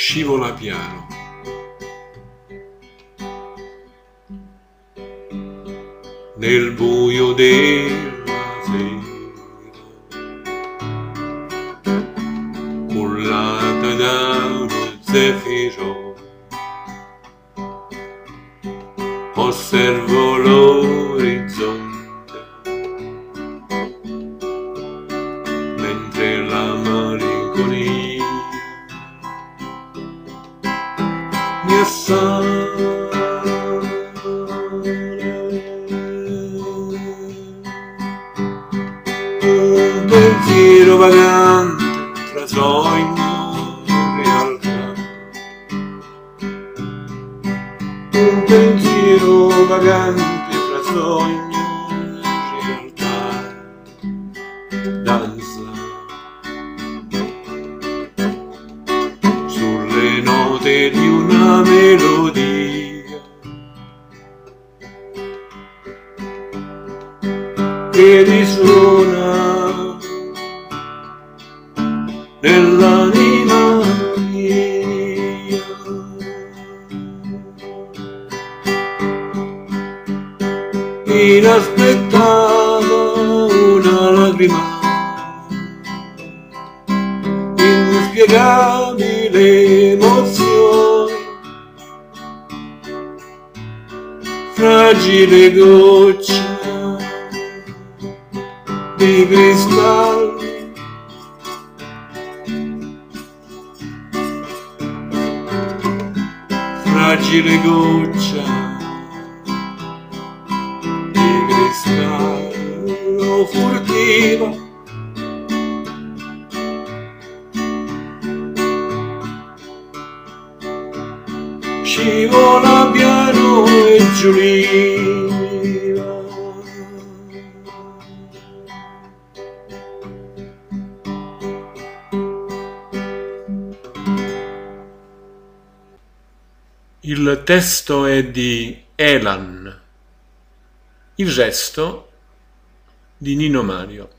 scivola piano. Nel buio della sera, cullata da uno zefiro, osservo l'orizzonte Un pensiero vagante tra sogno e realtà. Un pensiero vagante tra sogno e realtà. Danza sulle note di una che risuona nell'anima mia. Inaspettata una lacrima inspiegabile emozione, fragile goccia di cristallo. Fragile goccia di cristallo furtiva scivola piano e giuliva. Il testo è di Elan, il resto di Nino Mario.